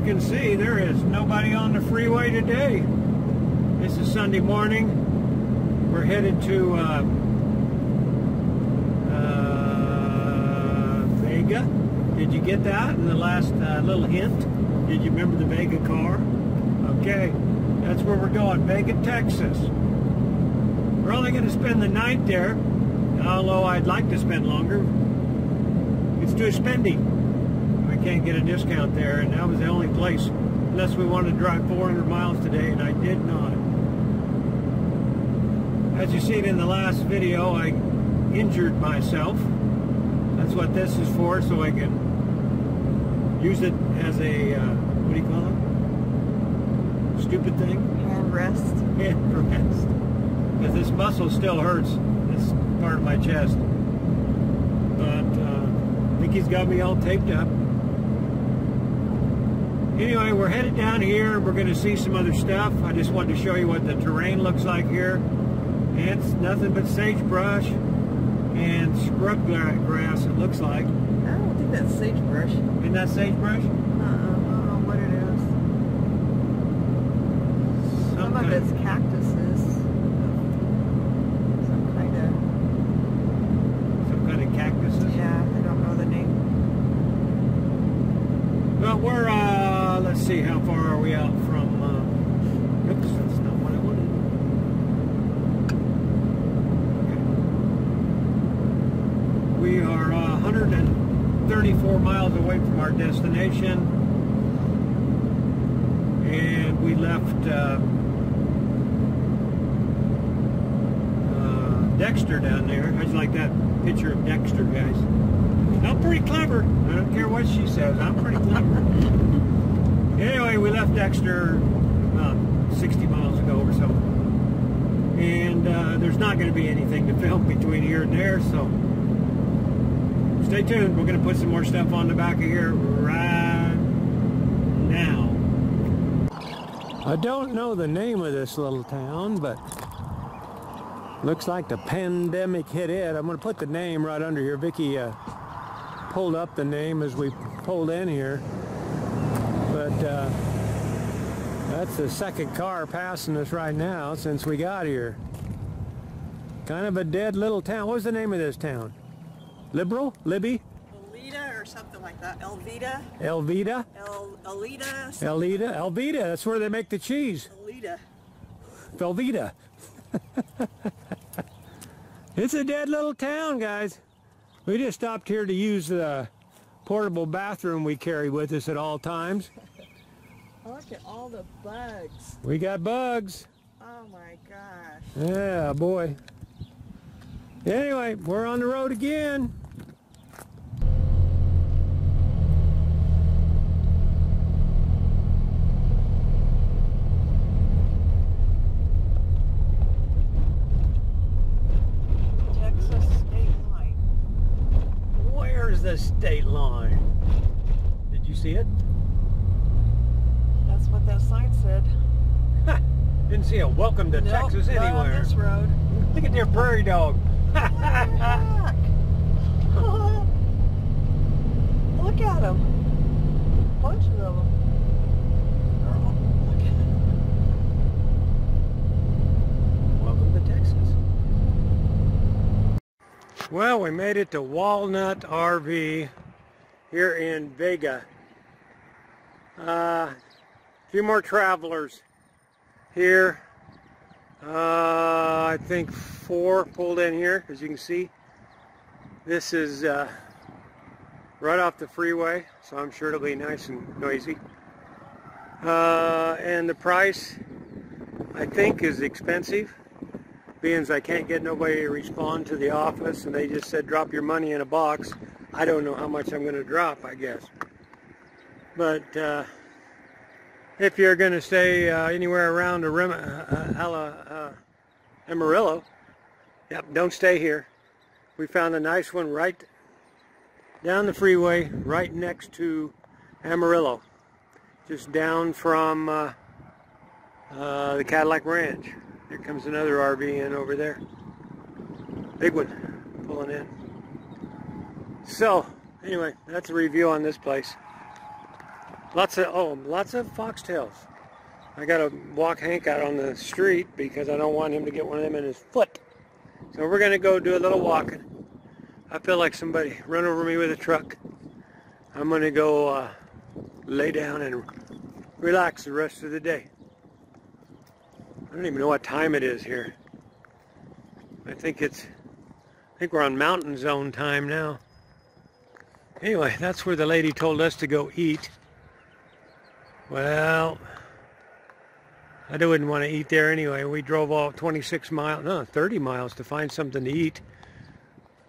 you can see, there is nobody on the freeway today. This is Sunday morning. We're headed to uh, uh, Vega. Did you get that in the last uh, little hint? Did you remember the Vega car? Okay, that's where we're going, Vega, Texas. We're only going to spend the night there, although I'd like to spend longer. It's too spendy. Can't get a discount there, and that was the only place, unless we wanted to drive 400 miles today, and I did not. As you seen in the last video, I injured myself. That's what this is for, so I can use it as a, uh, what do you call it? Stupid thing? Hand rest. Hand rest. Because this muscle still hurts, this part of my chest. But uh, I think he's got me all taped up. Anyway, we're headed down here. We're going to see some other stuff. I just wanted to show you what the terrain looks like here. It's nothing but sagebrush and scrub grass, it looks like. I don't think that's sagebrush. Isn't that sagebrush? Uh-uh, I don't know what it is. Some of it's cactuses. Some kind of, Some kind of cactuses? yeah, I don't know the name. Well, we're, uh, let's see, how far are we out from, uh, oops, that's not what I wanted. Okay. We are uh, 134 miles away from our destination. And we left, uh, uh, Dexter down there. I just like that picture of Dexter, guys. I'm pretty clever. I don't care what she says. I'm pretty clever. anyway, we left Dexter about 60 miles ago or so. And uh, there's not going to be anything to film between here and there, so stay tuned. We're going to put some more stuff on the back of here right now. I don't know the name of this little town, but looks like the pandemic hit it. I'm going to put the name right under here. Vicky uh, pulled up the name as we pulled in here. But uh, that's the second car passing us right now since we got here. Kind of a dead little town. What's the name of this town? Liberal? Libby? Alita or something like that. Elvita? Elvita? El, Alita? Elita? Elvita. That's where they make the cheese. Alita. Velveeta. it's a dead little town, guys. We just stopped here to use the portable bathroom we carry with us at all times. Look at all the bugs. We got bugs. Oh my gosh. Yeah, boy. Anyway, we're on the road again. Texas state line. Where's the state line? Did you see it? That's what that sign said. Didn't see a welcome to Nope, Texas not on anywhere. this road. Look at their prairie dog. Look. Look at them. Bunch of them. They're all- look at 'em. Welcome to Texas. Well, we made it to Walnut RV here in Vega. Uh, a few more travelers here. Uh, I think four pulled in here, as you can see. This is uh, right off the freeway, so I'm sure it'll be nice and noisy. Uh, and the price, I think, is expensive being as I can't get nobody to respond to the office and they just said drop your money in a box, I don't know how much I'm going to drop, I guess. But uh, if you're going to stay uh, anywhere around Arim- uh, Ala- uh, Amarillo, yep, don't stay here. We found a nice one right down the freeway, right next to Amarillo, just down from uh, uh, the Cadillac Ranch. There comes another RV in over there. Big one, pulling in. So, anyway, that's a review on this place. Lots of, oh, lots of foxtails. I gotta walk Hank out on the street because I don't want him to get one of them in his foot. So we're gonna go do a little walking. I feel like somebody run over me with a truck. I'm gonna go uh, lay down and relax the rest of the day. I don't even know what time it is here. I think it's, I think we're on mountain zone time now. Anyway, that's where the lady told us to go eat. Well, I wouldn't want to eat there anyway. We drove all 26 miles, no, 30 miles to find something to eat.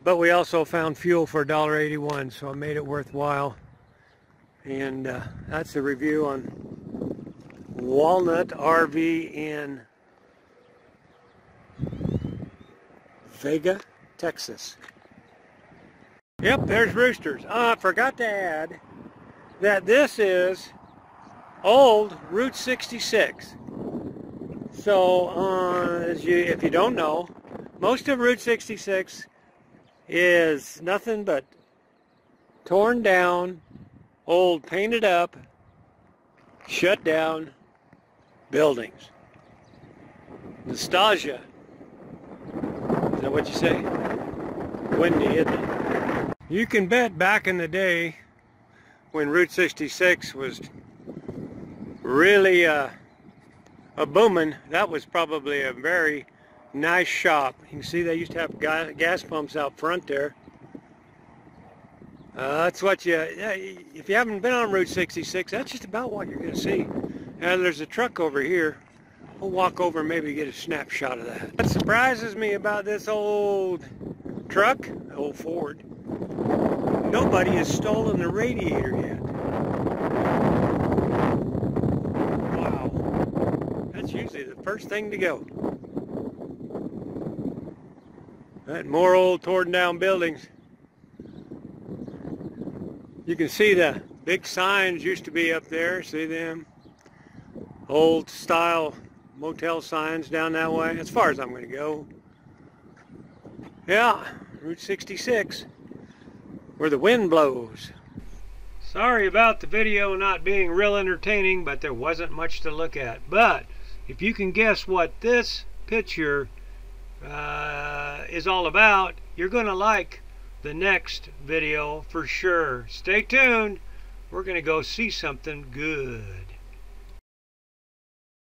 But we also found fuel for $1.81, so it made it worthwhile. And uh, that's the review on Walnut RV in Vega, Texas. Yep, there's roosters. Uh, I forgot to add that this is old Route 66. So, uh, you, if you don't know, most of Route 66 is nothing but torn down, old painted up, shut down buildings. Nostalgia. Is that what you say? Windy, isn't it? You can bet back in the day when Route 66 was really uh, a booming, that was probably a very nice shop. You can see they used to have gas pumps out front there. Uh, that's what you, if you haven't been on Route 66, that's just about what you're going to see. And there's a truck over here. We'll walk over and maybe get a snapshot of that. What surprises me about this old truck, old Ford, nobody has stolen the radiator yet. Wow. That's usually the first thing to go. That more old torn down buildings. You can see the big signs used to be up there. See them? Old style motel signs down that way. As far as I'm going to go. Yeah, Route 66. Where the wind blows. Sorry about the video not being real entertaining, but there wasn't much to look at. But if you can guess what this picture uh, is all about, you're going to like the next video for sure. Stay tuned. We're going to go see something good.